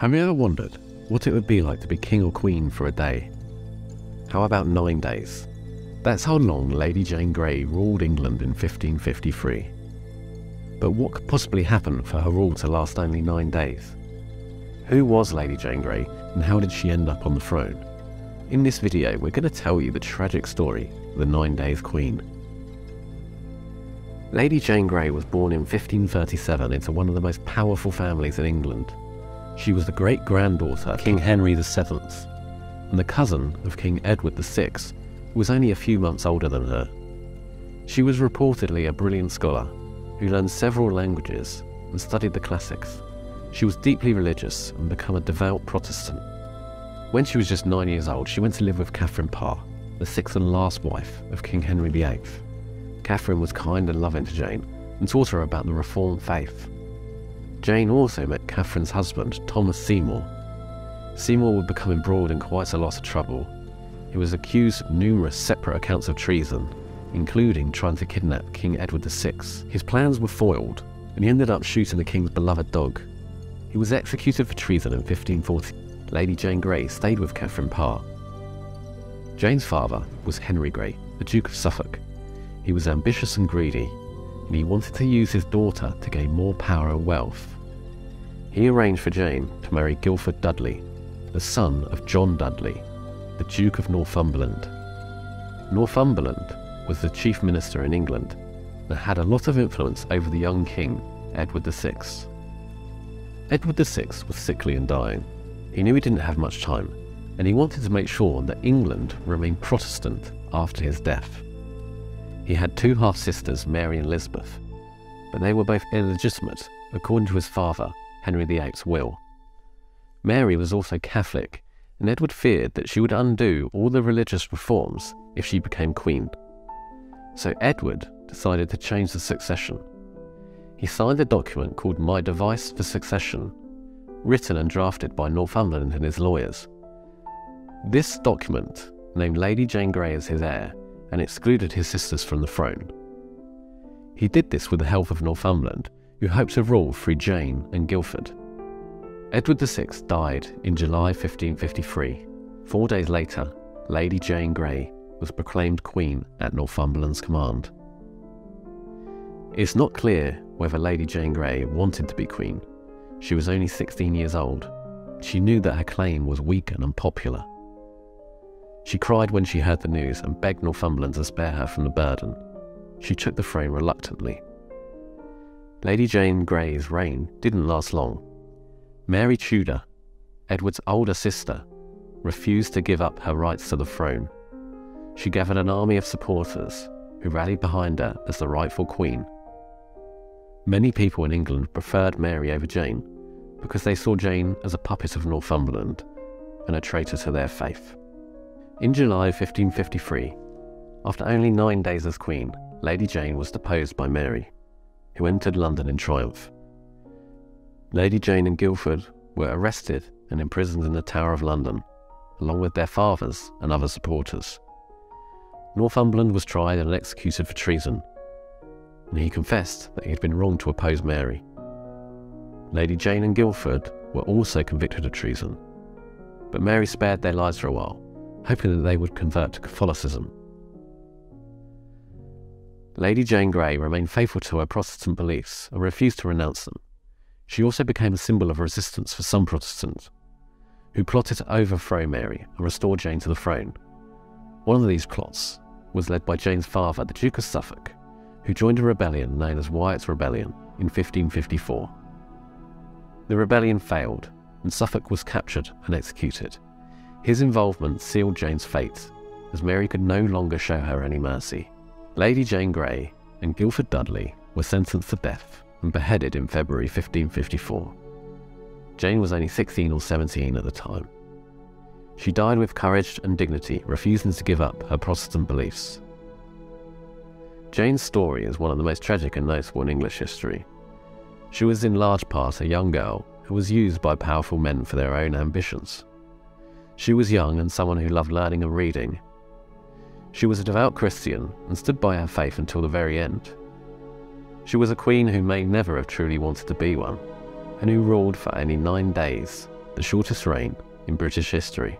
Have you ever wondered what it would be like to be king or queen for a day? How about nine days? That's how long Lady Jane Grey ruled England in 1553. But what could possibly happen for her rule to last only nine days? Who was Lady Jane Grey and how did she end up on the throne? In this video, we're going to tell you the tragic story of the Nine Days Queen. Lady Jane Grey was born in 1537 into one of the most powerful families in England she was the great granddaughter of King Henry VII and the cousin of King Edward VI, who was only a few months older than her. She was reportedly a brilliant scholar who learned several languages and studied the classics. She was deeply religious and became a devout Protestant. When she was just nine years old, she went to live with Catherine Parr, the sixth and last wife of King Henry VIII. Catherine was kind and loving to Jane and taught her about the Reformed faith Jane also met Catherine's husband, Thomas Seymour. Seymour would become embroiled in quite a lot of trouble. He was accused of numerous separate accounts of treason, including trying to kidnap King Edward VI. His plans were foiled, and he ended up shooting the king's beloved dog. He was executed for treason in 1540. Lady Jane Grey stayed with Catherine Parr. Jane's father was Henry Grey, the Duke of Suffolk. He was ambitious and greedy, and he wanted to use his daughter to gain more power and wealth. He arranged for Jane to marry Guildford Dudley, the son of John Dudley, the Duke of Northumberland. Northumberland was the chief minister in England and had a lot of influence over the young king, Edward VI. Edward VI was sickly and dying. He knew he didn't have much time, and he wanted to make sure that England remained Protestant after his death. He had two half sisters, Mary and Elizabeth, but they were both illegitimate, according to his father, Henry VIII's will. Mary was also Catholic, and Edward feared that she would undo all the religious reforms if she became queen. So Edward decided to change the succession. He signed a document called My Device for Succession, written and drafted by Northumberland and his lawyers. This document named Lady Jane Grey as his heir and excluded his sisters from the throne. He did this with the help of Northumberland, who hoped to rule through Jane and Guildford. Edward VI died in July 1553. Four days later, Lady Jane Grey was proclaimed Queen at Northumberland's command. It's not clear whether Lady Jane Grey wanted to be Queen. She was only 16 years old. She knew that her claim was weak and unpopular. She cried when she heard the news and begged Northumberland to spare her from the burden. She took the throne reluctantly. Lady Jane Grey's reign didn't last long. Mary Tudor, Edward's older sister, refused to give up her rights to the throne. She gathered an army of supporters who rallied behind her as the rightful queen. Many people in England preferred Mary over Jane because they saw Jane as a puppet of Northumberland and a traitor to their faith. In July 1553, after only nine days as Queen, Lady Jane was deposed by Mary, who entered London in triumph. Lady Jane and Guildford were arrested and imprisoned in the Tower of London, along with their fathers and other supporters. Northumberland was tried and executed for treason, and he confessed that he had been wrong to oppose Mary. Lady Jane and Guildford were also convicted of treason, but Mary spared their lives for a while hoping that they would convert to Catholicism. Lady Jane Grey remained faithful to her Protestant beliefs and refused to renounce them. She also became a symbol of resistance for some Protestants, who plotted to overthrow Mary and restore Jane to the throne. One of these plots was led by Jane's father, the Duke of Suffolk, who joined a rebellion known as Wyatt's Rebellion in 1554. The rebellion failed, and Suffolk was captured and executed. His involvement sealed Jane's fate, as Mary could no longer show her any mercy. Lady Jane Grey and Guildford Dudley were sentenced to death and beheaded in February 1554. Jane was only 16 or 17 at the time. She died with courage and dignity, refusing to give up her Protestant beliefs. Jane's story is one of the most tragic and notable in English history. She was in large part a young girl who was used by powerful men for their own ambitions. She was young and someone who loved learning and reading. She was a devout Christian and stood by her faith until the very end. She was a queen who may never have truly wanted to be one, and who ruled for only nine days, the shortest reign in British history.